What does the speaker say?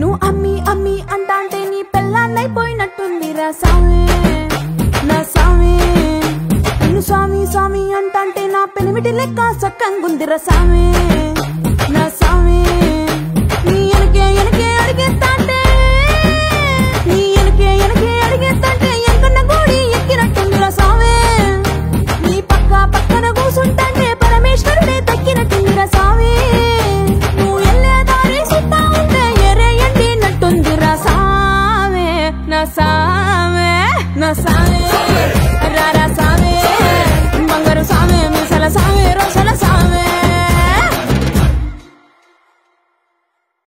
నువ్వు అమ్మి అమ్మి అంటాంటే నీ పెళ్ళాన్నైపోయినట్టుంది రా సామి నా సామి నువ్వు స్వామి స్వామి అంటాంటే నా పెనిమిటి లెక్క సక్కంగుందిరా సామి సామే నా సామే నా సామే రారా సామే బంగారు సామే మిసల సామే